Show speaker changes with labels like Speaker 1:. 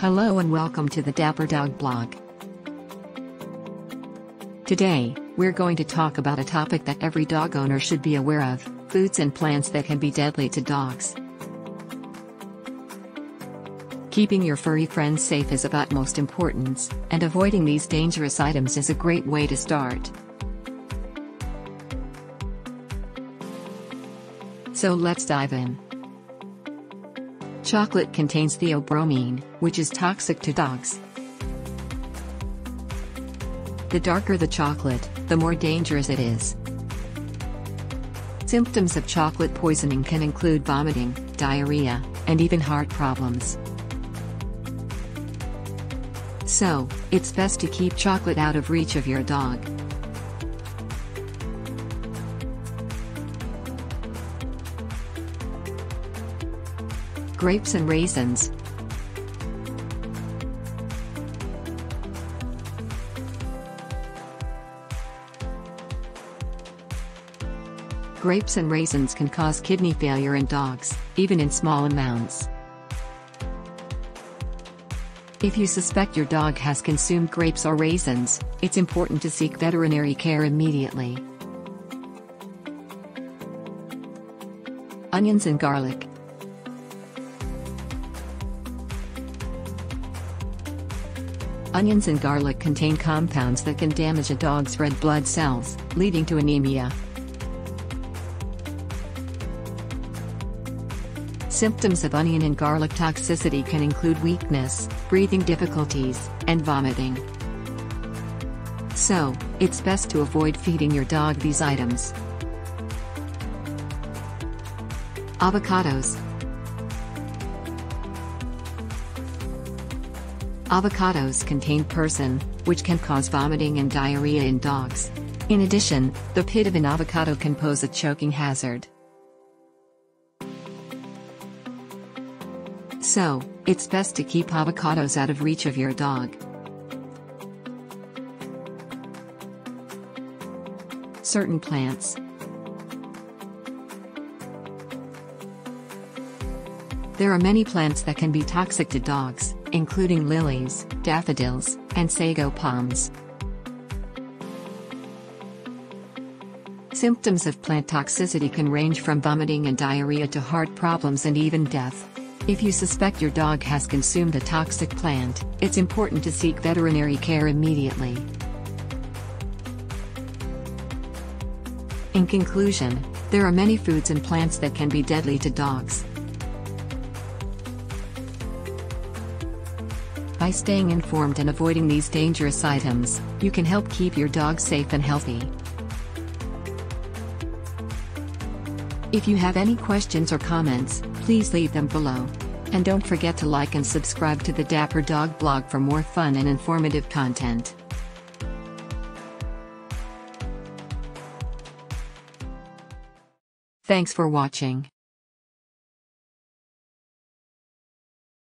Speaker 1: Hello and welcome to the Dapper Dogg Blogg. Today, we're going to talk about a topic that every dog owner should be aware of foods and plants that can be deadly to dogs. Keeping your furry friends safe is of utmost importance, and avoiding these dangerous items is a great way to start. So let's dive in. Chocolate contains theobromine, which is toxic to dogs. The darker the chocolate, the more dangerous it is. Symptoms of chocolate poisoning can include vomiting, diarrhea, and even heart problems. So, it's best to keep chocolate out of reach of your dog. Grapes and raisins. Grapes and raisins can cause kidney failure in dogs, even in small amounts. If you suspect your dog has consumed grapes or raisins, it's important to seek veterinary care immediately. Onions and garlic. Onions and garlic contain compounds that can damage a dog's red blood cells, leading to anemia. Symptoms of onion and garlic toxicity can include weakness, breathing difficulties, and vomiting. So, it's best to avoid feeding your dog these items. Avocados Avocados contain persin, which can cause vomiting and diarrhea in dogs. In addition, the pit of an avocado can pose a choking hazard. So, it's best to keep avocados out of reach of your dog. Certain plants. There are many plants that can be toxic to dogs including lilies, daffodils, and sago palms. Symptoms of plant toxicity can range from vomiting and diarrhea to heart problems and even death. If you suspect your dog has consumed a toxic plant, it's important to seek veterinary care immediately. In conclusion, there are many foods and plants that can be deadly to dogs. By staying informed and avoiding these dangerous items, you can help keep your dog safe and healthy. If you have any questions or comments, please leave them below. And don't forget to like and subscribe to the Dapper Dogg Blogg for more fun and informative content. Thanks for watching.